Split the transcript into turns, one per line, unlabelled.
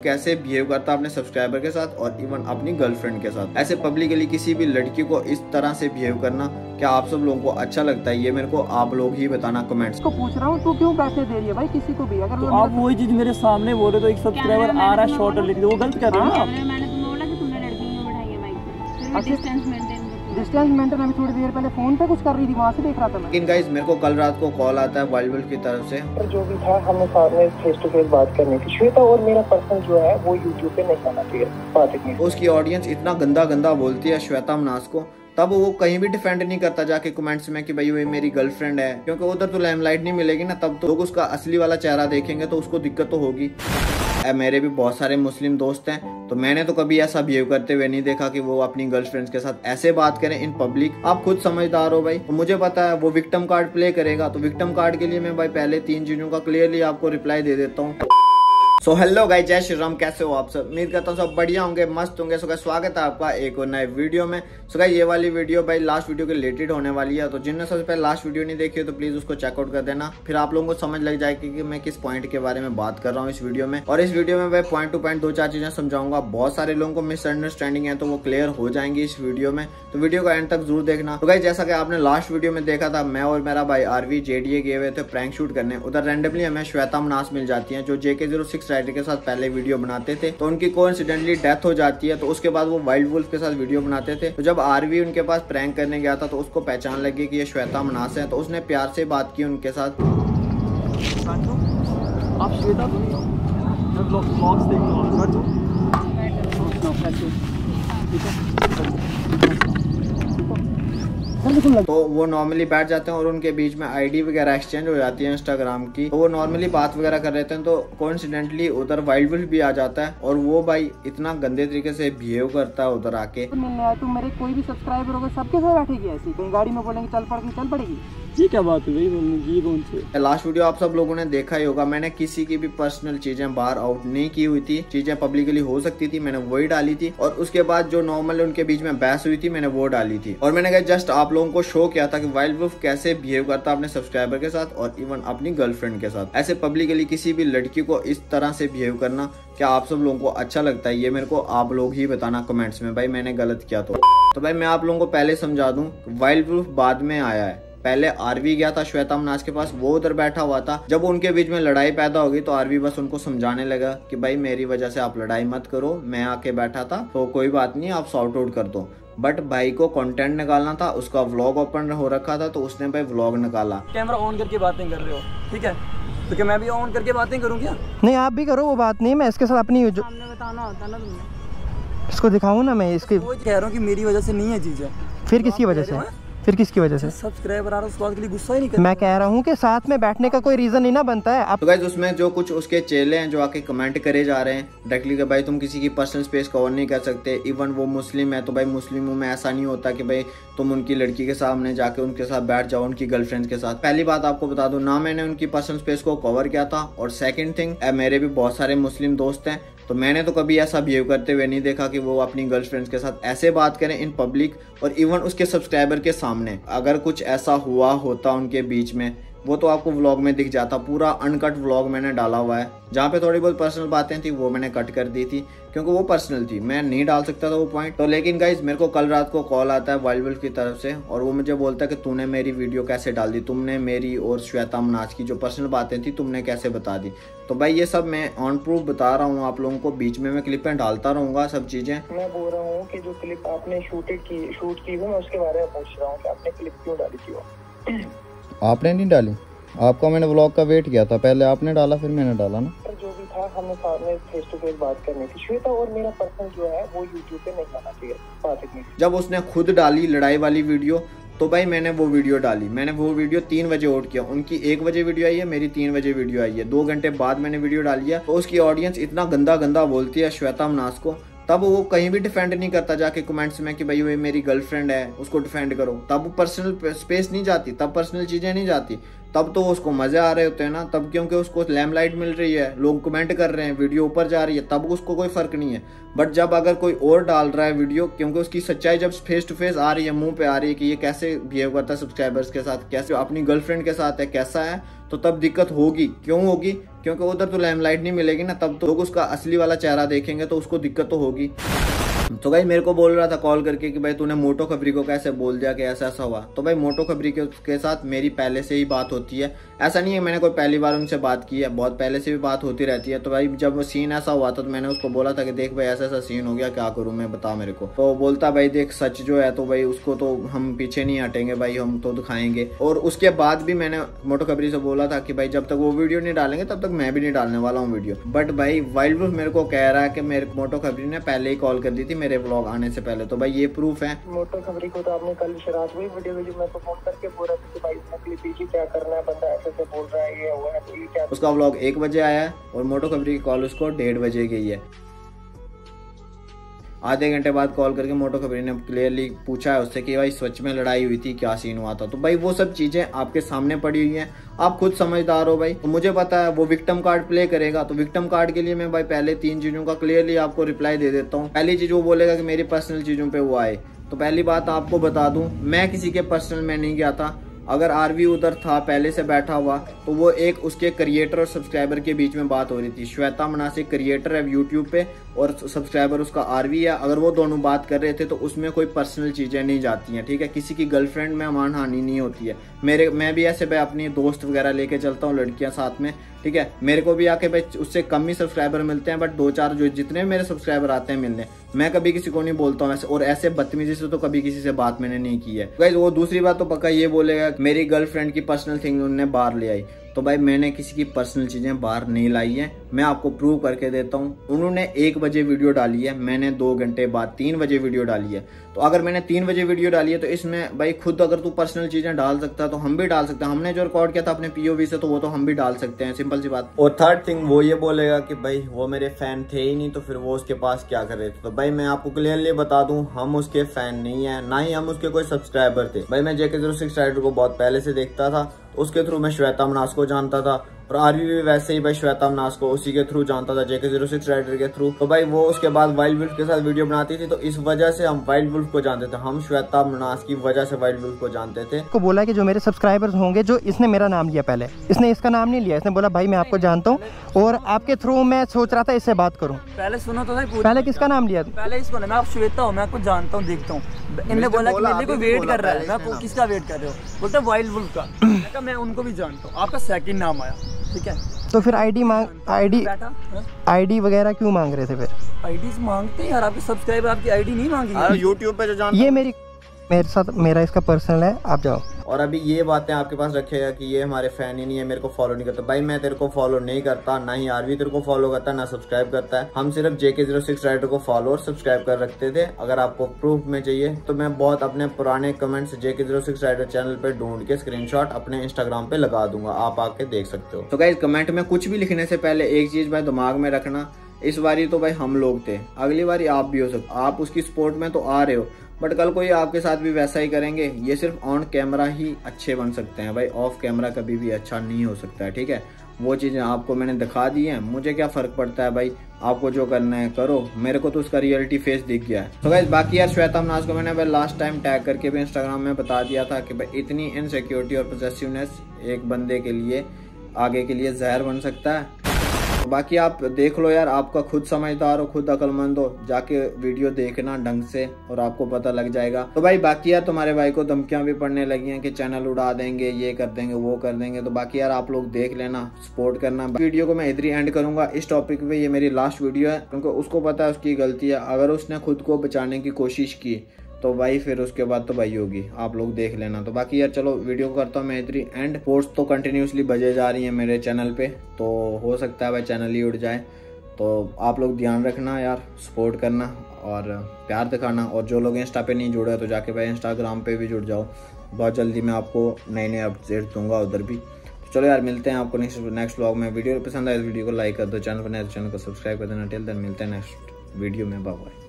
कैसे बिहेव करता अपने सब्सक्राइबर के साथ और इवन अपनी गर्लफ्रेंड के साथ? ऐसे पब्लिकली किसी भी लड़की को इस तरह से बिहेव करना क्या आप सब लोगों को अच्छा लगता है? ये मेरे को आप लोग ही बताना कमेंट्स
को पूछ रहा हूँ तू क्यों पैसे दे रही है भाई किसी को भी? अगर
तो आप वही चीज़ मेरे सामने बोल रहे तो एक सब्सक्राइबर आ रहा है शॉर्ट लिख वो गलत कर रहे हो ना
कि। डिस्टेंस मेंटेन
अभी थोड़ी देर पहले फ़ोन पे कुछ कर रही थी वहाँ से देख रहा था मैं।
लेकिन गाइज़ मेरे को कल रात को कॉल आता है वाइल्ड की तरफ़ से।
जो भी था हमें सामने फेस टू फेस बात करनी थी। श्वेता और मेरा पर्सन जो है वो यूट्यूब पे नहीं आना चाहिए बात इतनी
उसकी ऑडियंस इतना गंदा गंदा बोलती है श्वेता मनास को तब वो कहीं भी डिफेंड नहीं करता जाके कमेंट्स में कि भाई वो मेरी गर्लफ्रेंड है। क्योंकि उधर तो लाइमलाइट नहीं मिलेगी ना तब तो लोग उसका असली वाला चेहरा देखेंगे तो उसको दिक्कत तो होगी। मेरे भी बहुत सारे मुस्लिम दोस्त हैं तो मैंने तो कभी ऐसा बिहेव करते हुए नहीं देखा कि वो अपनी गर्लफ्रेंड्स के साथ ऐसे बात करें इन पब्लिक आप खुद समझदार हो भाई। तो मुझे पता है वो विक्टम कार्ड प्ले करेगा। तो विक्टम कार्ड के लिए मैं भाई पहले तीन चीज़ों का क्लियरली आपको रिप्लाई दे देता हूँ। सो हेलो गाइस जय श्री राम, कैसे हो आप सब? उम्मीद करता हूँ सब बढ़िया होंगे, मस्त होंगे। सो गाइस स्वागत है आपका एक और नए वीडियो में। सो गाइस ये वाली वीडियो भाई लास्ट वीडियो के रिलेटेड होने वाली है। तो जिनने सबसे पहले लास्ट वीडियो नहीं देखी है तो प्लीज़ उसको चेकआउट कर देना। फिर आप लोगों को समझ लग जाएगी कि मैं किस पॉइंट के बारे में बात कर रहा हूँ इस वीडियो में। और इस वीडियो में भाई पॉइंट टू पॉइंट दो चार चीज़ें समझाऊँगा। बहुत सारे लोगों को मिसअंडरस्टैंडिंग है तो वो क्लियर हो जाएँगी इस वीडियो में। तो वीडियो को एंड तक ज़रूर देखना। तो गाइस जैसा कि आपने लास्ट वीडियो में देखा था, मैं और मेरा भाई आरवी जेडीए गए हुए थे प्रैंक शूट करने। उधर रैंडमली हमें श्वेता मनास मिल जाती है, जो जेके ज़ीरो सिक्स राइडर के साथ पहले वीडियो बनाते थे तो उनकी कोइंसिडेंटली डेथ हो जाती है तो उसके बाद वो वाइल्ड वुल्फ के साथ वीडियो बनाते थे। तो जब आरवी उनके पास प्रैंक करने गया था तो उसको पहचान लगी कि ये श्वेता मनास है तो उसने प्यार से बात की उनके साथ।
आप श्वेता तो नहीं हो? ब्लॉग्स हूँ। कांचू।
तो वो नॉर्मली बैठ जाते हैं और उनके बीच में आईडी वगैरह एक्सचेंज हो जाती है इंस्टाग्राम की। तो वो नॉर्मली बात वगैरह कर रहे हैं तो कॉन्सिडेंटली उधर वाइल्ड वुल्फ भी आ जाता है और वो भाई इतना गंदे तरीके से बिहेव करता है उधर आके।
मिलने आया तू मेरे कोई भी सब्सक्राइबर हो गए सबके साथ बैठेगी ऐसी कहीं गाड़ी में बोलेंगे चल पड़ेगी चल पड़ेगी।
ये क्या बात है भाई ये कौन से
लास्ट वीडियो आप सब लोगों ने देखा ही होगा। मैंने किसी की भी पर्सनल चीज़ें बाहर आउट नहीं की हुई थी। चीज़ें पब्लिकली हो सकती थी, मैंने वही डाली थी। और उसके बाद जो नॉर्मल उनके बीच में बहस हुई थी, मैंने वो डाली थी। और मैंने जस्ट आप लोगों को शो किया था कि वाइल्ड वुल्फ कैसे बिहेव करता अपने सब्सक्राइबर के साथ और इवन अपनी गर्लफ्रेंड के साथ। ऐसे पब्लिकली किसी भी लड़की को इस तरह से बिहेव करना, क्या आप सब लोगों को अच्छा लगता है? ये मेरे को आप लोग ही बताना कमेंट्स में। भाई, मैंने गलत किया तो। तो भाई, मैं आप लोगों को पहले समझा दूँ वाइल्ड प्रूफ बाद में आया है। पहले आरवी गया था श्वेता मनास के पास वो उधर बैठा हुआ था। जब उनके बीच में लड़ाई पैदा होगी तो आरवी बस उनको समझाने लगा कि भाई मेरी वजह से आप लड़ाई मत करो मैं आके बैठा था तो कोई बात नहीं आप सॉर्ट आउट कर दो। बट भाई को कंटेंट निकालना था उसका व्लॉग ओपन हो रखा था तो उसने भाई व्लॉग निकाला।
कैमरा ऑन करके बातें कर रहे हो ठीक है? तो क्या मैं भी ऑन करके बातें करूँ क्या?
नहीं आप भी करो वो बात नहीं मैं इसके साथ अपनी जो
बताना होता ना तुमने।
इसको दिखाऊँ ना मैं इसकी
कह रहा हूँ कि मेरी वजह से नहीं है चीज़ें।
फिर किसकी वजह से? फिर किसकी वजह से?
सब्सक्राइबर आ रहा है उस बात के लिए गुस्सा ही नहीं कर
मैं कह रहा हूँ कि साथ में बैठने का कोई रीजन नहीं ना बनता है। आप
तो गाइज़ उसमें जो कुछ उसके चेले हैं जो आके कमेंट करे जा रहे हैं डायरेक्टली कि भाई तुम किसी की पर्सनल स्पेस कवर नहीं कर सकते। इवन वो मुस्लिम है तो भाई मुस्लिमों में ऐसा नहीं होता कि भाई तुम उनकी लड़की के सामने जाके उनके साथ बैठ जाओ उनकी गर्लफ्रेंड के साथ। पहली बात आपको बता दूँ ना मैंने उनकी पर्सनल स्पेस को कवर किया था। और सेकंड थिंग मेरे भी बहुत सारे मुस्लिम दोस्त हैं तो मैंने तो कभी ऐसा बिहेव करते हुए नहीं देखा कि वो अपनी गर्लफ्रेंड्स के साथ ऐसे बात करें इन पब्लिक और इवन उसके सब्सक्राइबर के सामने। अगर कुछ ऐसा हुआ होता उनके बीच में वो तो आपको व्लॉग में दिख जाता, पूरा अनकट व्लॉग मैंने डाला हुआ है। जहाँ पे थोड़ी बहुत पर्सनल बातें थी, वो मैंने कट कर दी थी, क्योंकि वो पर्सनल थी। मैं नहीं डाल सकता था वो पॉइंट तो लेकिन गाइज़ मेरे को कल रात को कॉल आता है वाइल्ड वुल्फ की तरफ़ से, और वो मुझे बोलता है कि तूने मेरी वीडियो कैसे डाल दी? तुमने मेरी और श्वेता मनाज की जो पर्सनल बातें थी, तुमने कैसे बता दी? तो भाई, ये सब मैं ऑन प्रूफ बता रहा हूँ आप लोगों को। बीच में मैं क्लिपें डालता रहूँगा सब चीज़ें।
मैं बोल रहा हूँ कि जो क्लिप आपने शूटेड की शूट की हुई उसके बारे में पूछ रहा हूँ आपने क्लिप क्यों डाली थी
आपने नहीं डाली? आपका मैंने व्लॉग का वेट किया था पहले आपने डाला फिर मैंने डाला ना?
जो भी था हमें सामने फेस टू फेस बात करनी थी। श्वेता और मेरा पर्सन जो है वो यूट्यूब पे नहीं आना चाहिए बात इतनी
जब उसने खुद डाली लड़ाई वाली वीडियो तो भाई मैंने वो वीडियो डाली। मैंने वो वीडियो तीन बजे आउट किया। उनकी एक बजे वीडियो आई है मेरी तीन बजे वीडियो आई है। दो घंटे बाद मैंने वीडियो डाली है। तो उसकी ऑडियंस इतना गंदा गंदा बोलती है श्वेता मनास को। तब वो कहीं भी डिफेंड नहीं करता, जाके कमेंट्स में कि भाई वो मेरी गर्लफ्रेंड है, उसको डिफेंड करो। तब पर्सनल स्पेस नहीं जाती, तब पर्सनल चीज़ें नहीं जाती। तब तो उसको मज़े आ रहे होते हैं ना, तब क्योंकि उसको लैमलाइट मिल रही है, लोग कमेंट कर रहे हैं वीडियो ऊपर जा रही है, तब उसको कोई फ़र्क नहीं है। बट जब अगर कोई और डाल रहा है वीडियो क्योंकि उसकी सच्चाई जब फेस टू फेस आ रही है, मुँह पे आ रही है कि ये कैसे बिहेव करता है सब्सक्राइबर्स के साथ, कैसे अपनी गर्लफ्रेंड के साथ है, कैसा है तो तब दिक्कत होगी। क्यों होगी? क्योंकि उधर तो लैम्पलाइट नहीं मिलेगी ना, तब तो लोग उसका असली वाला चेहरा देखेंगे तो उसको दिक्कत तो होगी। तो भाई मेरे को बोल रहा था कॉल करके कि भाई तूने मोटो खबरी को कैसे बोल दिया कि ऐसा ऐसा हुआ। तो भाई मोटो खबरी के, के साथ मेरी पहले से ही बात होती है। ऐसा नहीं है मैंने कोई पहली बार उनसे बात की है बहुत पहले से भी बात होती रहती है। तो भाई जब वो सीन ऐसा हुआ था तो मैंने उसको बोला था कि देख भाई ऐसा ऐसा सीन हो गया क्या करूँ मैं बता मेरे को। तो बोलता भाई देख सच जो है तो भाई उसको तो हम पीछे नहीं हटेंगे भाई हम तो दिखाएँगे। और उसके बाद भी मैंने मोटो खबरी से बोला था कि भाई जब तक वो वीडियो नहीं डालेंगे तब तक मैं भी नहीं डालने वाला हूँ वीडियो बट भाई वाइल्ड मेरे को कह रहा है कि मेरे मोटो खबरी ने पहले ही कॉल कर दी थी मेरे ब्लॉग आने से पहले तो भाई ये प्रूफ है।
मोटो खबरी को तो आपने कल शराब हुई वीडियो में मैं तो फ़ोन करके बोल था कि भाई इसमें पीछे क्या करना है बंदा ऐसे से बोल रहा है ये हुआ है तो ये क्या
उसका ब्लॉग एक बजे आया है और मोटो खबरी की कॉल उसको डेढ़ बजे गई है। आधे घंटे बाद कॉल करके मोटो खबरी ने क्लियरली पूछा है उससे कि भाई सच में लड़ाई हुई थी, क्या सीन हुआ था? तो भाई वो सब चीज़ें आपके सामने पड़ी हुई हैं। आप खुद समझदार हो भाई। तो मुझे पता है वो विक्टम कार्ड प्ले करेगा। तो विक्टम कार्ड के लिए मैं भाई पहले तीन चीज़ों का क्लियरली आपको रिप्लाई दे देता हूँ। पहली चीज़ वो बोलेगा कि मेरी पर्सनल चीज़ों पे वो आए। तो पहली बात आपको बता दूँ, मैं किसी के पर्सनल में नहीं गया था। अगर आरवी उधर था, पहले से बैठा हुआ तो वो एक उसके क्रिएटर और सब्सक्राइबर के बीच में बात हो रही थी। श्वेता मनासिक क्रिएटर है यूट्यूब पे। और सब्सक्राइबर उसका आरवी है, अगर वो दोनों बात कर रहे थे तो उसमें कोई पर्सनल चीज़ें नहीं जाती हैं, ठीक है? किसी की गर्लफ्रेंड में मान हानि नहीं होती है। मेरे, मैं भी ऐसे भाई अपनी दोस्त वगैरह लेके चलता हूँ, लड़कियाँ साथ में, ठीक है? मेरे को भी आके भाई उससे कम ही सब्सक्राइबर मिलते हैं बट दो चार जो, जितने मेरे सब्सक्राइबर आते हैं मिलने, मैं कभी किसी को नहीं बोलता हूँ, ऐसे, और ऐसे बदतमीजी से तो कभी किसी से बात मैंने नहीं की है। वो दूसरी बात तो पक्का ये बोलेगा, मेरी गर्लफ्रेंड की पर्सनल थिंग उन्होंने बाहर ले आई। तो भाई मैंने किसी की पर्सनल चीज़ें बाहर नहीं लाई है। मैं आपको प्रूव करके देता हूँ। उन्होंने एक बजे वीडियो डाली है। मैंने दो घंटे बाद तीन बजे वीडियो डाली है। तो अगर मैंने तीन बजे वीडियो डाली है तो इसमें भाई खुद अगर तू पर्सनल चीज़ें डाल सकता है तो हम भी डाल सकते हैं। हमने जो रिकॉर्ड किया था अपने पीओवी से तो वो तो हम भी डाल सकते हैं। सिंपल सी बात। और थर्ड थिंग वो ये बोलेगा कि भाई, वो मेरे फ़ैन थे ही नहीं तो फिर वो उसके पास क्या कर रहे थे? तो भाई, मैं आपको क्लियरली बता दूँ, हम उसके फ़ैन नहीं है। ना ही हम उसके कोई सब्सक्राइबर थे। भाई, मैं जेके ज़ीरो को बहुत पहले से देखता था। उसके थ्रू मैं श्वेता मनास को जानता था और आरवी भी वैसे ही भाई श्वेता मनास को उसी के थ्रू जानता था J K zero six rider के थ्रू। तो भाई वो उसके बाद वाइल्ड वुल्फ के साथ वीडियो बनाती थी तो इस वजह से हम वाइल्ड वुल्फ को जानते थे। हम श्वेता मनास की वजह से वाइल्ड वुल्फ को जानते थे।
को बोला कि जो मेरे सब्सक्राइबर्स होंगे जो इसने मेरा नाम लिया पहले इसने इसका नाम नहीं लिया। इसने बोला भाई मैं आपको जानता हूँ और आपके थ्रू मैं सोच रहा था इससे बात करूँ।
पहले सुनो तो सही
पहले किसका नाम लिया?
पहले इस इसको मैं आप श्वेता हूँ मैं आपको जानता हूँ देखता हूँ। इनने बोला कि मेरे को वेट कर रहा है। मैं किसका वेट कर रहे हो? बोलते वाइल्ड वुल्फ का। मैं कहा मैं उनको भी जानता हूँ। आपका सेकंड नाम आया ठीक है?
तो फिर आईडी मांग आईडी आईडी वगैरह क्यों मांग रहे थे फिर?
आईडी मांगते हैं यार आपके सब्सक्राइबर आपकी आईडी नहीं मांगी
यूट्यूब पे जो जान
ये मेरी मेरे साथ मेरा इसका पर्सनल है आप जाओ।
और अभी ये बातें आपके पास रखेगा कि ये हमारे फ़ैन ही नहीं है मेरे को फॉलो नहीं करता। भाई मैं तेरे को फॉलो नहीं करता ना ही आरवी तेरे को फॉलो करता ना सब्सक्राइब करता है। हम सिर्फ़ J K zero six rider को फॉलो और सब्सक्राइब कर रखते थे। अगर आपको प्रूफ में चाहिए तो मैं बहुत अपने पुराने comments J K zero six rider channel पे ढूंढ के स्क्रीनशॉट अपने इंस्टाग्राम पे लगा दूँगा। आप आके देख सकते हो। तो गाइज़ कमेंट में कुछ भी लिखने से पहले एक चीज़ भाई दिमाग में रखना। इस बारी तो भाई हम लोग थे। अगली बारी आप भी हो सकते आप उसकी सपोर्ट में तो आ रहे हो। बट कल कोई आपके साथ भी वैसा ही करेंगे। ये सिर्फ़ ऑन कैमरा ही अच्छे बन सकते हैं भाई। ऑफ़ कैमरा कभी भी अच्छा नहीं हो सकता है, ठीक है? वो चीज़ें आपको मैंने दिखा दी हैं। मुझे क्या फ़र्क पड़ता है भाई? आपको जो करना है करो। मेरे को तो उसका रियलिटी फेस दिख गया है। तो गाइज़ बाकी यार श्वेता मनाज को मैंने भाई लास्ट टाइम टैग करके भी इंस्टाग्राम में बता दिया था कि भाई इतनी इनसिक्योरिटी और पोजेसिवनेस एक बंदे के लिए, आगे के लिए जहर बन सकता है। बाकी आप देख लो यार, आपका खुद समझदार हो, खुद अकलमंद हो, जाके वीडियो देखना ढंग से और आपको पता लग जाएगा। तो भाई, बाकी यार तुम्हारे भाई को धमकियाँ भी पड़ने लगी हैं कि चैनल उड़ा देंगे, ये कर देंगे, वो कर देंगे। तो बाकी यार आप लोग देख लेना सपोर्ट करना। वीडियो को मैं इधर ही एंड करूँगा। इस टॉपिक पे ये मेरी लास्ट वीडियो है, क्योंकि उसको पता है उसकी गलती है। अगर उसने खुद को बचाने की कोशिश की तो भाई फिर उसके बाद तो भाई होगी, आप लोग देख लेना। तो बाकी यार चलो वीडियो करता हूँ मैं इतनी। एंड पोस्ट तो कंटिन्यूसली बजे जा रही है मेरे चैनल पे तो हो सकता है भाई चैनल ही उड़ जाए। तो आप लोग ध्यान रखना यार सपोर्ट करना और प्यार दिखाना। और जो लोग इंस्टा पे नहीं जुड़े तो जाके भाई इंस्टाग्राम पे भी जुड़ जाओ। बहुत जल्दी मैं आपको नए नए अपडेट दूँगा उधर भी। तो चलो यार, मिलते हैं आपको नेक्स्ट नेक्स्ट ब्लॉग में। वीडियो पसंद आए इस वीडियो को लाइक कर दो चैनल पर नए चैनल को सब्सक्राइब कर देना। टेल देन मिलते हैं नेक्स्ट वीडियो में। बाय